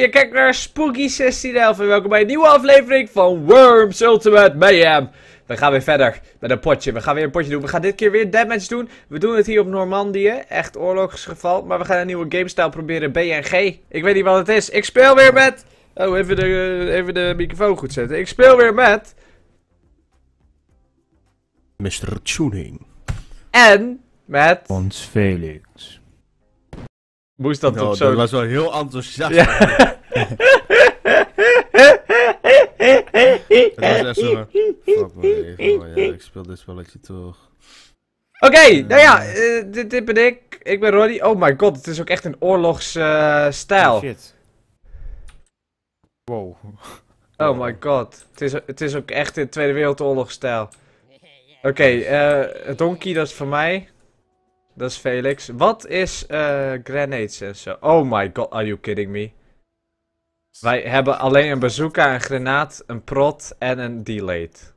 je kijkt naar Spooky 1611 en welkom bij een nieuwe aflevering van Worms Ultimate Mayhem. We gaan weer verder met een potje, we gaan weer een potje doen. We gaan dit keer weer deathmatch doen. We doen het hier op Normandië, echt oorlogsgeval. Maar we gaan een nieuwe gamestyle proberen, BNG. Ik weet niet wat het is. Ik speel weer met... Oh, even de, even de microfoon goed zetten. Ik speel weer met... Mr. Tuning. En... Met... Ons Felix. Moest dat Nou, toch dat zo... was wel heel enthousiast. Ja. Het was echt zo van, fuck me even, ja, ik speel dit spelletje toch. Oké, nou ja, eh, dit, dit ben ik. Ik ben Roddy. Oh my god, het is ook echt een oorlogsstijl. Shit. Wow. oh my god, het is, het is ook echt in Tweede Wereldoorlog stijl. Oké, eh Donkey, dat is voor mij. Dat is Felix. Wat is eh grenades en zo? Oh my god, are you kidding me? Wij hebben alleen een bazooka, een granaat, een prot en een delayed.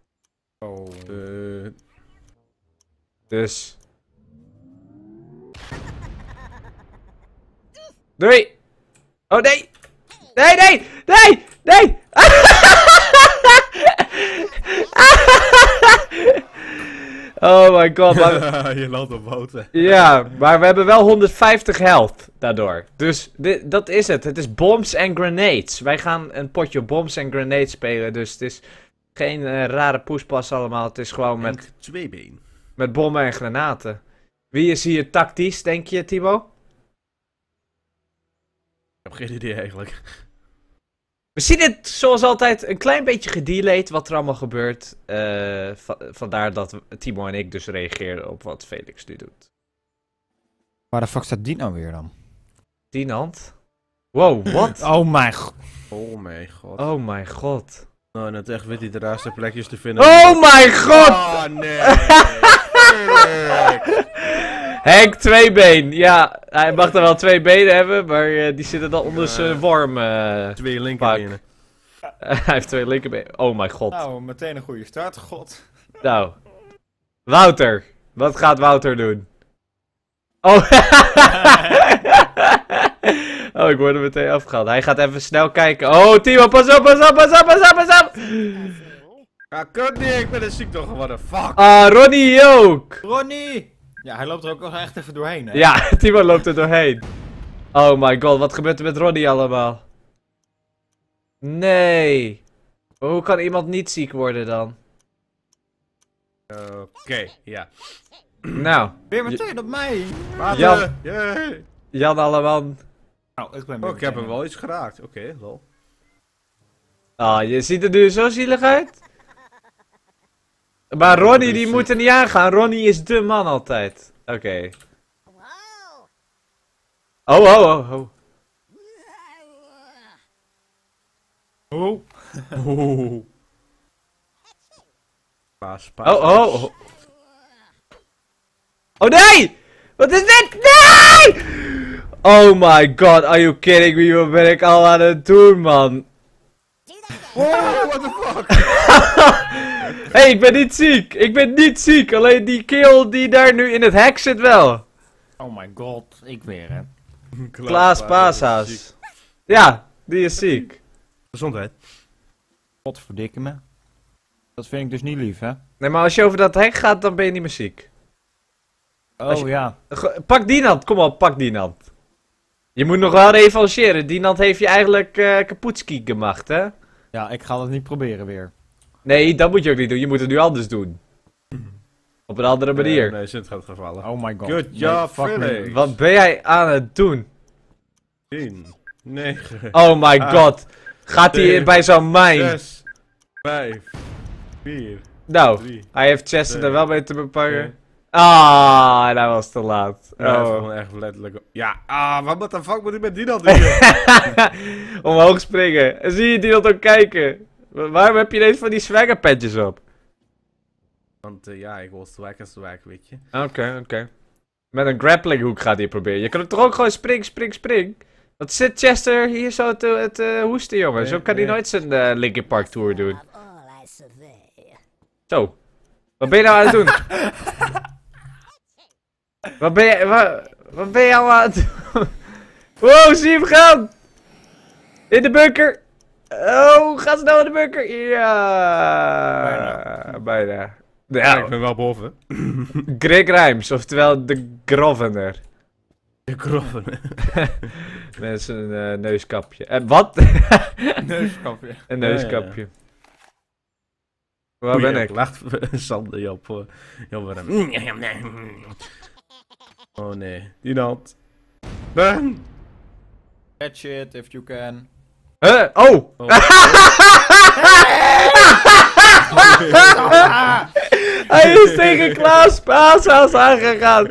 Oh. Eh, Dus. Doei! Oh nee! Nee, nee! Nee! Nee! oh my god, maar, je landt op boten. ja, maar we hebben wel 150 health daardoor. Dus dit, dat is het. Het is bombs en grenades. Wij gaan een potje bombs en grenades spelen. Dus het is geen eh, rare poespas allemaal. Het is gewoon met twee been. met bommen en granaten. Wie is hier tactisch, denk je, Timo? Ik heb geen idee eigenlijk. We zien het zoals altijd een klein beetje gedelayed wat er allemaal gebeurt. Eh, va- vandaar dat Timo en ik dus reageren op wat Felix nu doet. Waar de fuck staat die nou weer dan? Dinant? Wow, wat? Oh mijn god. Oh mijn god. Oh mijn god. Nou, net echt weet hij de raarste plekjes te vinden. Oh mijn god! Oh nee! Henk, twee been. Ja, hij mag er wel twee benen hebben, maar eh, die zitten dan onder zijn worm. eh. Twee linkerbenen. hij heeft twee linkerbenen. Oh mijn god. Nou, meteen een goede start, god. Nou. Wouter. Wat gaat Wouter doen? Oh. oh, ik word er meteen afgehaald. Hij gaat even snel kijken. Oh, Timo, pas op, pas op, pas op, pas op, pas op. Ja, kut niet, ik ben een ziek toch geworden. Fuck! Ah, Ronnie ook. Ronnie! Ja, hij loopt er ook wel echt even doorheen, hè? Ja, Timo loopt er doorheen. Oh my god, wat gebeurt er met Ronnie allemaal? Nee. Hoe kan iemand niet ziek worden dan? Oké, ja. Nou, Weer meteen op mij! Water! Jan. Yay. Jan Alleman. Nou, ik ben Oh, ik heb hem wel iets geraakt. Oké, lol. Ah, je ziet er nu zo zielig uit. Maar Ronnie, die moet er niet aangaan. Ronnie is de man altijd. Oké. Oh, oh, oh, oh. Oh. Oeh. Paas, paas. Oh, oh, oh. Oh, nee! Wat is dit? Nee! Oh my god, are you kidding me? Wat ben ik al aan het doen, man? Oh, what the fuck? Hé, hey, ik ben niet ziek. Ik ben niet ziek. Alleen die keel die daar nu in het hek zit wel. Oh my god, ik weer, hè. Klaas Paashaas. Ja, die is ziek. Gezondheid. God verdikke me. Dat vind ik dus niet lief, hè? Nee, maar als je over dat hek gaat, dan ben je niet meer ziek. Oh je- ja. Pak Dinant, kom op, pak Dinant. Je moet nog wel revancheren. Dinant heeft je eigenlijk eh kapotski gemaakt, hè? Ja, ik ga dat niet proberen weer. Nee, dat moet je ook niet doen. Je moet het nu anders doen. Op een andere manier. Nee, nee, zit gaat gevallen. Oh my god. Good Nee, job, fuck me. Felix. Wat ben jij aan het doen? 10, 9, Oh my Ah. god. Gaat hij bij zo'n mijn? 6, 5, 4, Nou, 3. hij heeft Chester er wel mee te bepakken. Ah, dat was te laat. Ja, dat is Oh. gewoon echt letterlijk. Ja, ah, wat what the fuck moet ik met die dan doen? Omhoog springen. En zie je die dat ook kijken? Wa- Waarom heb je ineens van die swagger op? Want eh, ja, ik wil swag en swag, weet je. Oké, oké. Met een grappling hoek gaat hij proberen. Je kan het toch ook gewoon spring, spring, spring? Wat zit Chester hier zo te, te hoesten, jongen? Nee, zo kan hij nooit zijn eh, Linkin Park tour doen. Zo. Wat ben je nou aan het doen? wat ben je... Wat, wat ben je al aan het doen? wow, zie je hem gaan! In de bunker! Oh, ga snel in de bunker! Ja! Bijna. Bijna. Ja, ik ben wel boven. Greg Rijms, oftewel de Grovener. De kroffen. Met zijn eh, neuskapje. En wat? Neuskapje. Een Ja, ja, ja. neuskapje. Waar ben ik? Wacht, Sander, Job. eh, Job. Oh nee, die hand. Ben! Catch it if you can. Huh? Oh! Oh. Hij is tegen Klaas Paashaas aangegaan.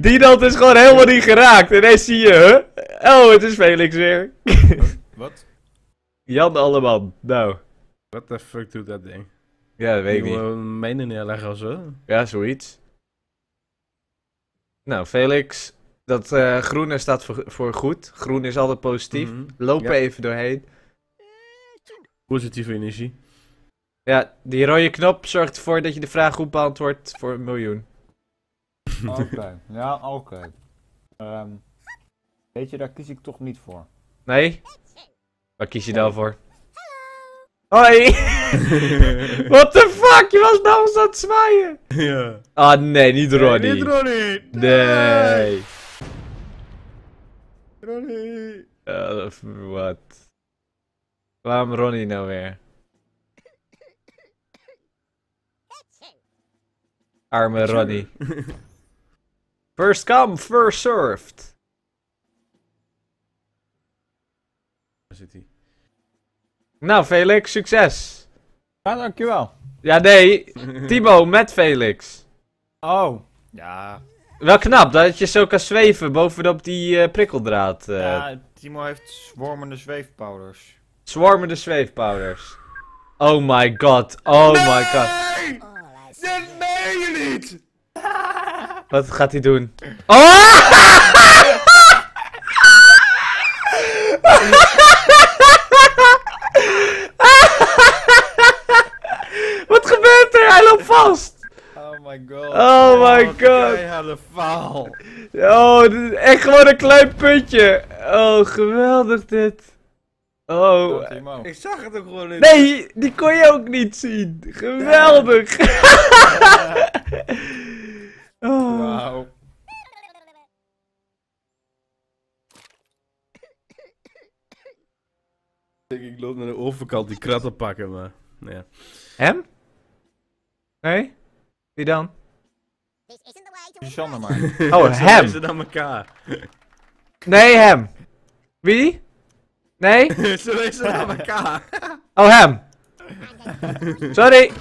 Dinant is gewoon helemaal niet geraakt. En ineens zie je, huh? Oh, het is Felix weer. Wat? Jan Alleman. Nou. What the fuck doet dat ding? Ja, dat weet ik niet. een mijnen neerleggen of zo? Ja, zoiets. Nou, Felix. Dat eh, groene staat voor, voor goed. Groen is altijd positief. Mhm. Loop Ja. even doorheen. Positieve energie. Ja, die rode knop zorgt ervoor dat je de vraag goed beantwoordt voor een miljoen. Oké, ja, oké. Ehm, weet je, daar kies ik toch niet voor. Nee? Waar kies je dan voor? Hoi! What the fuck? Je was nou eens aan het zwaaien! ja. Ah nee, niet Ronnie. Niet Ronnie! Nee. Ronnie! Wat? Waarom Ronnie nou weer? Arme Ronnie. First come, first served. Waar zit hij? Nou, Felix, succes. Ja, dankjewel. Ja, nee, Timo met Felix. Oh. Ja. Wel knap dat je zo kan zweven bovenop die eh, prikkeldraad. eh ja, Timo heeft zwormende zweefpowders. Swarmende zweefpowders. Oh my god, oh my god. Dit meen je niet! Wat gaat hij doen? Oh! Wat gebeurt er? Hij loopt vast! Oh my god. Oh my god! Keiharde faal. Oh, dit is echt gewoon een klein puntje. Oh, geweldig dit. Oh. Ik zag het ook gewoon niet. Nee, die kon je ook niet zien. Geweldig. Oh. Wauw. Ik, ik loop naar de overkant die kratten pakken, maar... Ja. Hem? Nee? Wie dan? Suzanne maar. Oh, Ze hem. wijzen naar elkaar. Nee, hem. Wie? Nee? Ze wijzen naar elkaar. Oh, hem. Sorry.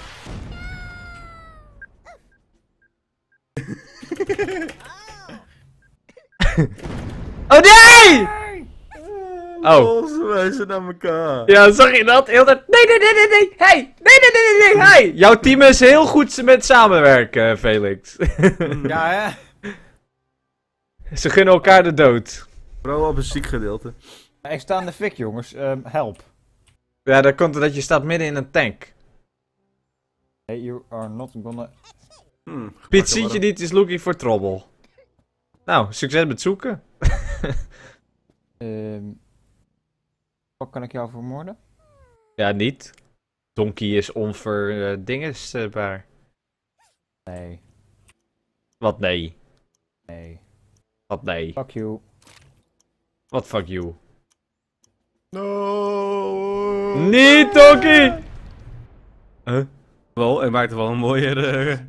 oh nee! Oh. Ze wijzen naar elkaar. Ja, zag je dat? Heel dat. Nee, nee, nee, nee, nee. Hey! Nee, nee, nee, nee, nee. Hey! Jouw team is heel goed met samenwerken, Felix. ja, hè? Ze gunnen elkaar de dood. Vooral op een ziek gedeelte. Ik sta in de fik, jongens. Ehm, help. Ja, dat komt omdat je staat midden in een tank. Hey, you are not gonna... Hm, Piet ziet je niet, is looking for trouble. Nou, succes met zoeken. Ehm... Wat kan ik jou vermoorden? Ja, niet. Donkey is onverdingesbaar. Nee. Wat nee? Nee. Wat nee? Fuck you. Wat fuck you? No. Niet, Donkey! Huh? Wel, hij maakt er wel een mooier... eh,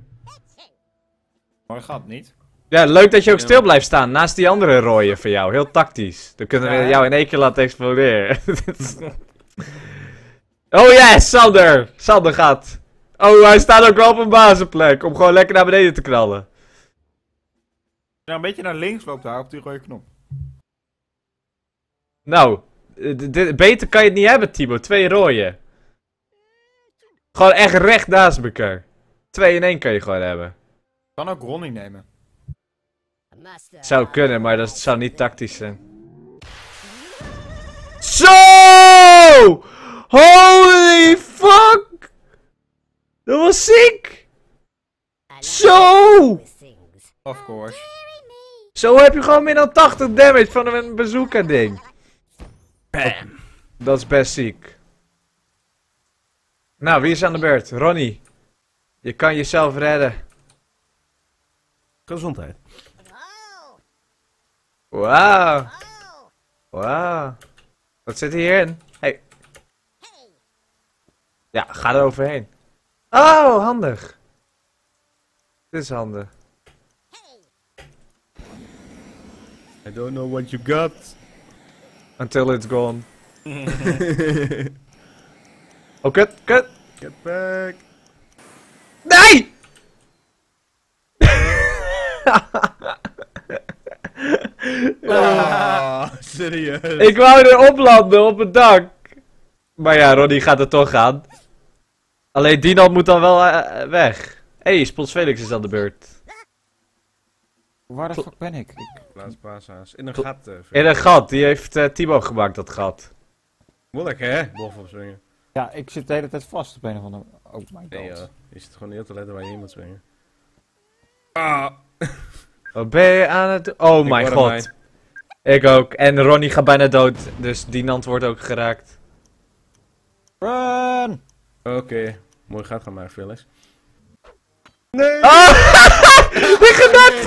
Maar dat gaat niet. Ja, leuk dat je ook Ja. stil blijft staan naast die andere rode van jou. Heel tactisch. Dan kunnen Ja, we jou in één keer laten exploderen. oh yes, Sander! Sander gaat. Oh, hij staat ook wel op een bazenplek om gewoon lekker naar beneden te knallen. Je nou een beetje naar links loopt daar op die rode knop. Nou, beter kan je het niet hebben, Timo. Twee rode. Gewoon echt recht naast elkaar. Twee in één kan je gewoon hebben. Ik kan ook Ronnie nemen. Zou kunnen, maar dat zou niet tactisch zijn. Zo! Holy fuck! Dat was sick! Zo! Of course. Zo heb je gewoon meer dan 80 damage van een bazooka ding. Bam. Dat is best ziek. Nou, wie is aan de beurt? Ronnie. Je kan jezelf redden. Gezondheid. Wauw. Wauw. Wat zit hierin? Hey. Ja, ga er overheen. Oh, handig. Dit is handig. I don't know what you got. Until it's gone. Oh, kut, kut. Get back. Nee! Ah, serieus. Ik wou erop landen op het dak. Maar ja, Ronnie gaat er toch aan. Alleen Dinant moet dan wel eh, weg. Hé, hey, Spons Felix is aan de beurt. Waar de fuck ben ik? ik Plaats. In een gat. eh, In een gat, die heeft eh, Timo gemaakt, dat gat. Moeilijk hè? Bof opspringen. ja, ik zit de hele tijd vast op een of andere... Oh my god. Nee. Je zit gewoon heel te letten waar je in moet springen. Ah. Wat ben je aan het doen? Oh Ik mijn god. Ik ook. En Ronnie gaat bijna dood. Dus Dinant wordt ook geraakt. Run! Oké. Mooi gaat gaan maar, Felix. Nee! Die granaat!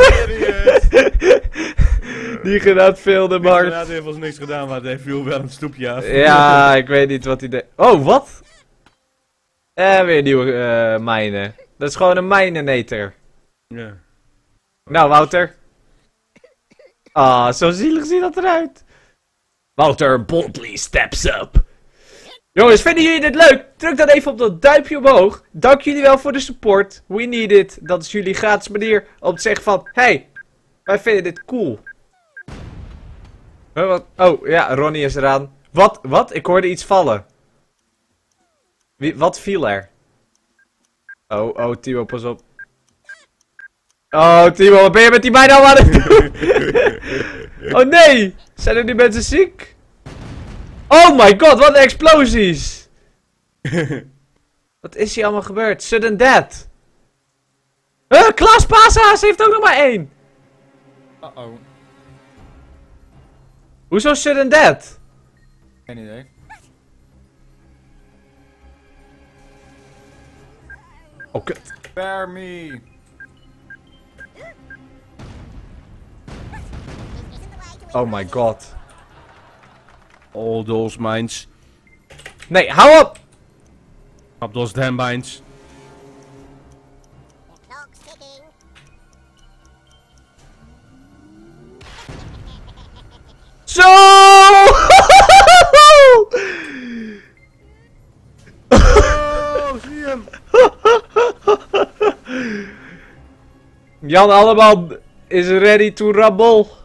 Die granaat veelde Maar. Inderdaad heeft ons niks gedaan, maar hij viel wel een stoepje af. Ja, ik weet niet wat hij deed. Oh, wat? Eh, weer nieuwe eh mijnen. Dat is gewoon een mijneneter. ja. Nou, Wouter. Ah, zo zielig ziet dat eruit. Wouter boldly steps up. Jongens, vinden jullie dit leuk? Druk dan even op dat duimpje omhoog. Dank jullie wel voor de support. We need it. Dat is jullie gratis manier om te zeggen van... Hey, wij vinden dit cool. Wat? Oh, ja, Ronnie is eraan. Wat? Wat? Ik hoorde iets vallen. Wie, wat viel er? Oh, oh, Timo, pas op. Oh, Timo, wat ben je met die mijne al aan het doen? oh nee! Zijn er die mensen ziek? Oh my god, wat explosies! wat is hier allemaal gebeurd? Sudden death! Huh, Klaas Paashaas heeft ook nog maar één! Uh-oh. Hoezo sudden death? Geen idee. Oh, kut. Spare me! Oh my god. All those mines. Nee, hou op! Up those damn mines. Zo! Oh, zie hem? Jan Alleman is ready to rumble.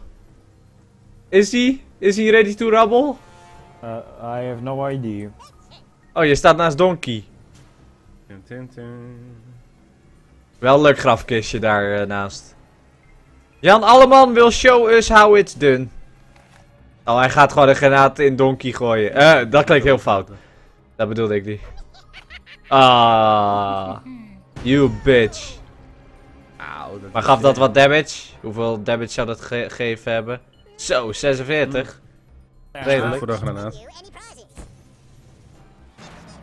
Is hij? Is hij ready to rumble? Uh, I have no idea. Oh, je staat naast Donkey. Tin. Wel een leuk grafkistje daarnaast. Jan Alleman wil show us how it's done. Oh, hij gaat gewoon een granaat in Donkey gooien. Eh, dat klinkt heel fout. Dat bedoelde ik niet. Ah, you bitch. Auw, Maar gaf dat wat damage? Hoeveel damage zou dat ge gegeven hebben? Zo, 46. Redelijk. Voor de granaat.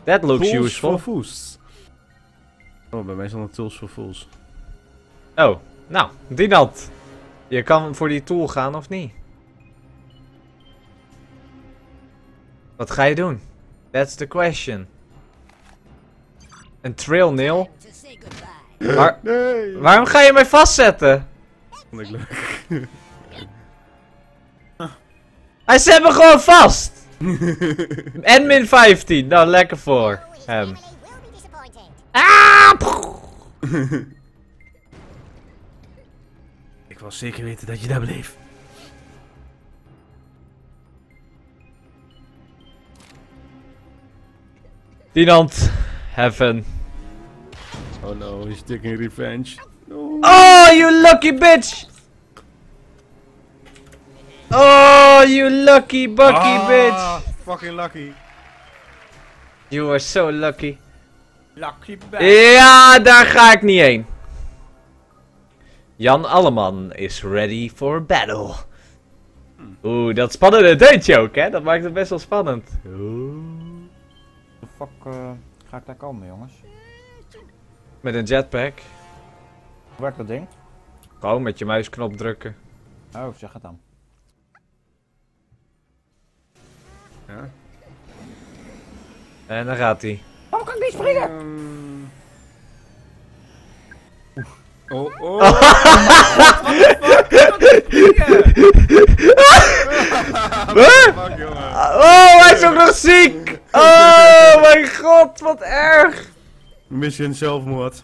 That looks Tools useful. for fools. Oh, bij mij zijn het tools for fools. Oh, nou, Dinant. Je kan voor die tool gaan of niet? Wat ga je doen? That's the question. Een trailnail? Waar, Nee! waarom ga je mij vastzetten? Vond ik leuk. Hij zet me gewoon vast! en min 15, nou lekker voor hem. Ah! ik wil zeker weten dat je daar bleef. Dinant, heaven. Oh no, he's taking revenge. No. Oh, you lucky bitch! Oh, you lucky bucky bitch! Ah, Fucking lucky. You are so lucky. Lucky bag. Ja, daar ga ik niet heen. Jan Alleman is ready for battle. Oeh, dat spannende deuntje ook, hè? Dat maakt het best wel spannend. De fuck eh, ga ik daar komen, jongens? Met een jetpack. Hoe werkt dat ding? Gewoon met je muisknop drukken. Oh, zeg het dan. Ja. En dan gaat hij. Waarom kan ik niet springen? Ehm. Oh, oh. Fuck, jongen. Oh, hij is ook nog ziek! Oh mijn god, wat erg! Mission zelfmoord.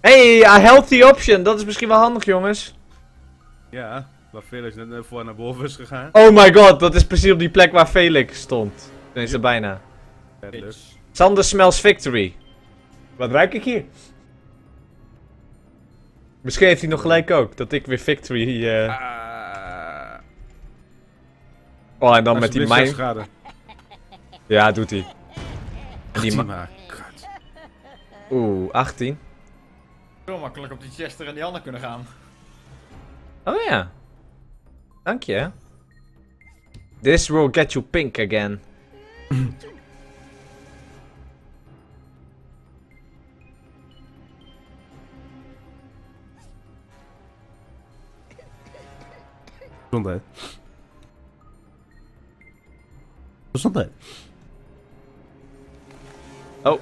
Hey, a healthy option. Dat is misschien wel handig, jongens. ja, waar Felix net voor naar boven is gegaan. Oh my god, dat is precies op die plek waar Felix stond. Tenminste, bijna. Sander smells victory. Wat ruik ik hier? Misschien heeft hij nog gelijk ook, dat ik weer victory... eh Ah. Oh, en dan met die mijn... graden. Ja, doet hij. En die 18 ma- maar. Oeh, 18. Zo makkelijk op die Chester en die handen kunnen gaan. Oh ja. Dank je. This will get you pink again. Gezondheid. Gezondheid. Oh,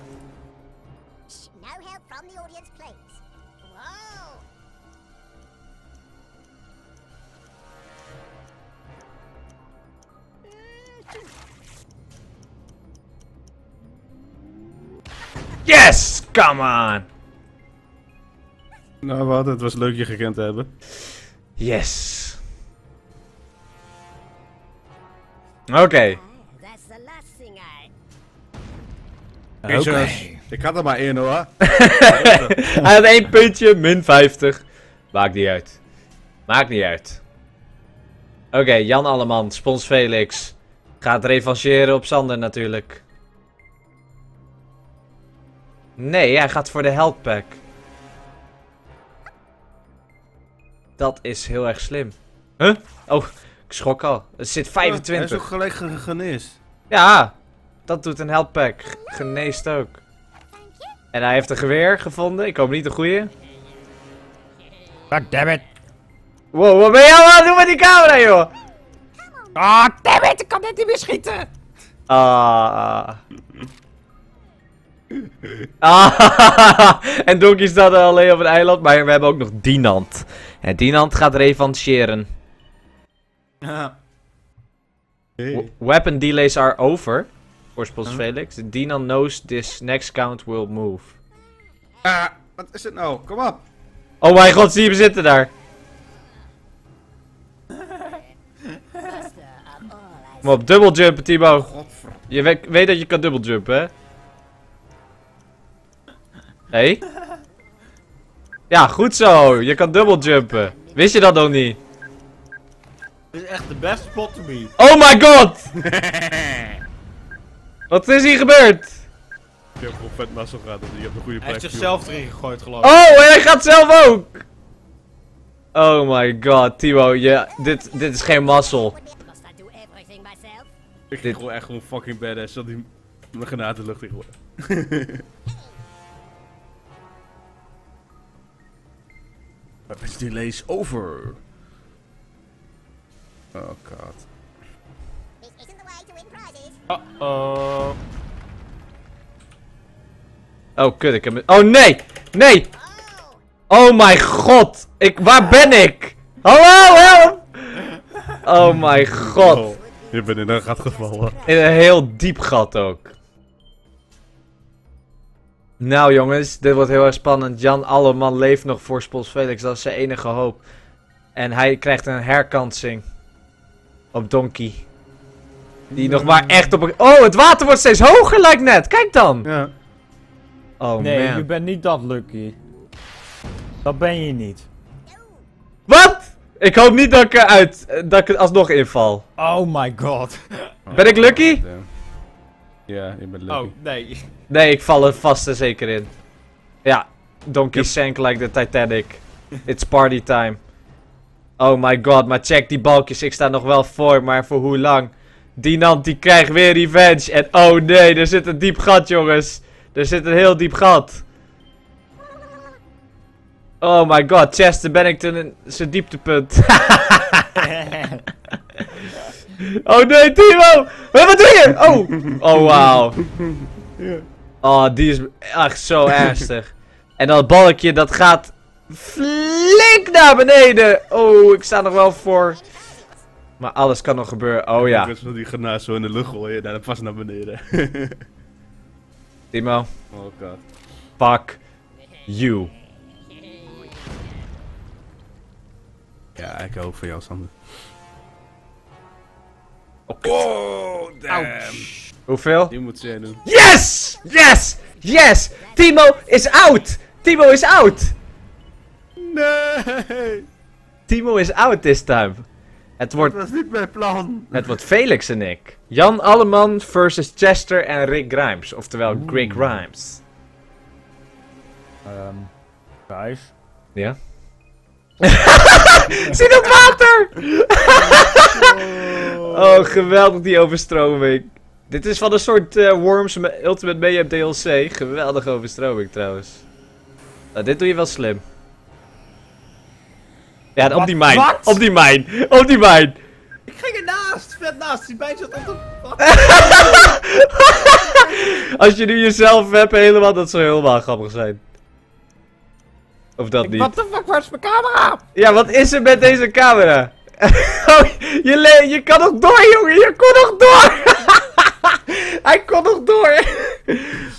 Come on! Nou, wat, het was leuk je gekend te hebben. Yes. Oké. I. Oké. Ik had er maar één hoor. Hij had één puntje, min 50. Maakt niet uit. Maakt niet uit. Oké, Jan Alleman, Spons Felix. Gaat revancheren op Sander natuurlijk. Nee, hij gaat voor de health pack. Dat is heel erg slim. Huh? Oh, ik schrok al. Er zit Hij is 25. ook gelijk ge- geneest. Ja, dat doet een health pack. Geneest ook. En hij heeft een geweer gevonden. Ik hoop niet de goede. God damn it. Wow, wat ben je allemaal aan het doen met die camera, joh? Ah, damn it, ik kan net niet meer schieten. Ah. Ah. en Donkey staat alleen op een eiland, maar we hebben ook nog Dinant. En Dinant gaat revancheren. Weapon delays are over. Voor Spons Felix. Dinant knows this next count will move. Ah, wat is het nou? Kom op. Oh mijn god, zie je hem zitten daar. Kom op, double jumpen, Timo. Godver... Je we- weet dat je kan double jumpen, hè? Hey? Ja, goed zo. Je kan double jumpen. Wist je dat nog niet? Dit is echt de beste spot to be. Oh my god! Wat is hier gebeurd? Je hebt gewoon vet mazzel gehad, dus je hebt een goede Hij plek. heeft zichzelf erin gegooid, geloof ik. Oh, en hij gaat zelf ook! Oh my god, Timo, je, dit, dit is geen mazzel. Ik ging gewoon echt gewoon fucking badass, zat die mijn granaat de lucht in gooien. Weapons delays over. Oh god. This isn't the way to win prizes. Uh-oh. Oh, kut, ik heb het... Oh, nee! Nee! Oh! Oh mijn god! Ik, waar ben ik? Hallo, help! Oh mijn god. Oh, je bent in een gat gevallen. In een heel diep gat ook. Nou jongens, dit wordt heel erg spannend. Jan Alleman leeft nog voor Spons Felix. Dat is zijn enige hoop. En hij krijgt een herkansing. Op Donkey. Die nog maar echt op een... Oh, het water wordt steeds hoger lijkt net. Kijk dan. Ja. Oh nee, man. je bent niet dat lucky. Dat ben je niet. Wat? Ik hoop niet dat ik eruit... Dat ik er alsnog inval. Oh my god. Ben ik lucky? Ja, je bent lucky. Oh, nee. Nee, ik val er vast en zeker in. Ja, Donkey sank like the Titanic. It's party time. Oh my god, maar check die balkjes. Ik sta nog wel voor, maar voor hoe lang? Dinant die krijgt weer revenge. En oh nee, er zit een diep gat, jongens. Er zit een heel diep gat. Oh my god, Chester Bennington in zijn dieptepunt. oh nee, Timo! Wat doe je? Oh! Oh, wauw. Oh, die is echt zo ernstig. En dat balkje, dat gaat flink naar beneden. Oh, ik sta nog wel voor. Maar alles kan nog gebeuren. Oh ja, Ik wil die granaat zo in de lucht gooien, daar vast naar beneden. Timo. oh god. Fuck you. Ja, ik hoop van jou, Sander. Oh, damn. Hoeveel? Die moet jij doen. Yes! Yes! Yes! Timo is out! Timo is out! Nee! Timo is out this time. Het wordt, Dat was niet mijn plan. het wordt Felix en ik. Jan Alleman versus Chester en Rick Grimes. Oftewel Rick Grimes. Ehm Gijs. Ja? Zie dat water! oh, geweldig die overstroming. Dit is van een soort eh, Worms Ultimate Mayhem DLC. Geweldige overstroming trouwens. Nou, dit doe je wel slim. Ja, op Wat? die mijn. Wat? Op die mijn. Op die mijn. Ik ging ernaast, vet naast, die bijt zat op de... Als je nu jezelf hebt helemaal, dat zou helemaal grappig zijn. Of dat niet. What the fuck, waar is mijn camera? Ja, wat is er met deze camera? Oh, je, le- je kan nog door, jongen. Je kon nog door. Hij kon nog door.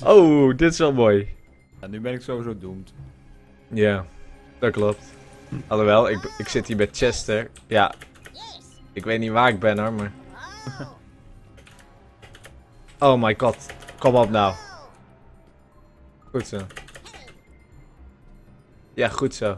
oh, dit is wel mooi. Ja, nu ben ik sowieso doomed. Ja, dat klopt. Alhoewel, ik, ik zit hier met Chester. Ja, ik weet niet waar ik ben hoor, maar... Oh my god. Kom op nou. Goed zo. Ja, goed zo.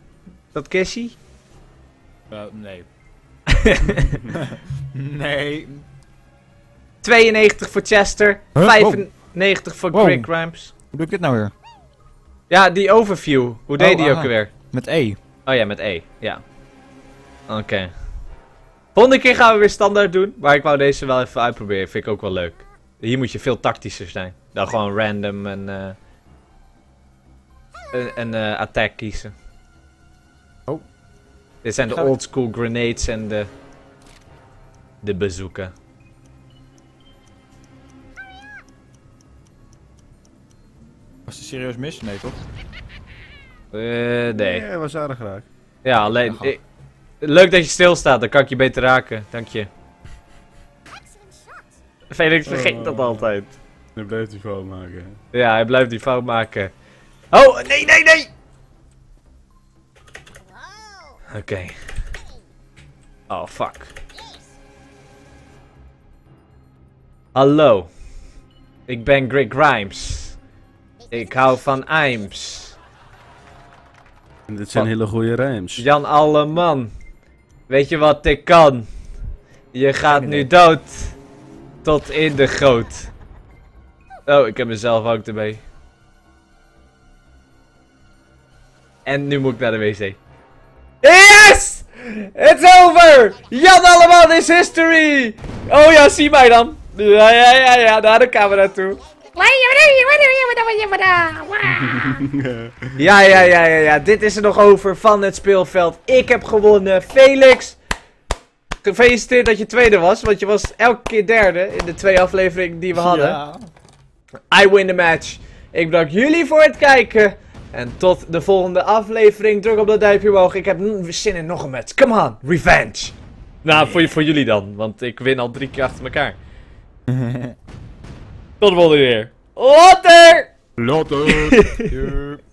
Dat kistje? Eh, nee. nee. 92 voor Chester. Huh? 95 voor Wow. Greg Grimes. Hoe doe ik dit nou weer? Ja, die overview. Hoe deed Oh, die ook aha. alweer? Met E. Oh ja, met E. Ja. Oké. Volgende keer gaan we weer standaard doen. Maar ik wou deze wel even uitproberen. Vind ik ook wel leuk. Hier moet je veel tactischer zijn. Dan gewoon random een, eh een, een eh, attack kiezen. Oh. Dit zijn de old school grenades en de... De bazooka. Was het serieus mis? Nee, toch? Eh, nee. Ja, was aardig raak. Ja, alleen... Ja, ik- leuk dat je stilstaat. Dan kan ik je beter raken. Dank je. Excellent shot. Felix vergeet dat Oh. altijd. Nu blijft hij fout maken. Ja, hij blijft die fout maken. Oh, nee, nee, nee! Oké. Oh, fuck. Hallo. Ik ben Greg Grimes. Ik hou van Imes. En dit zijn hele goede rijms. Jan Alleman. Weet je wat ik kan? Je gaat nu dood. Tot in de goot. Oh, ik heb mezelf ook erbij. En nu moet ik naar de wc. It's over! Jan Alleman is history! Oh ja, zie mij dan. Ja, ja, ja, ja, naar de camera toe. Ja, ja, ja, ja, ja. Dit is er nog over van het speelveld. Ik heb gewonnen. Felix, gefeliciteerd dat je tweede was. Want je was elke keer derde in de twee afleveringen die we hadden. Ja. I win the match. Ik bedank jullie voor het kijken. En tot de volgende aflevering. Druk op dat duimpje omhoog. Ik heb zin in nog een match. Come on, revenge. Nou, voor, voor jullie dan. Want ik win al drie keer achter elkaar. Tot de volgende keer. Later! Later!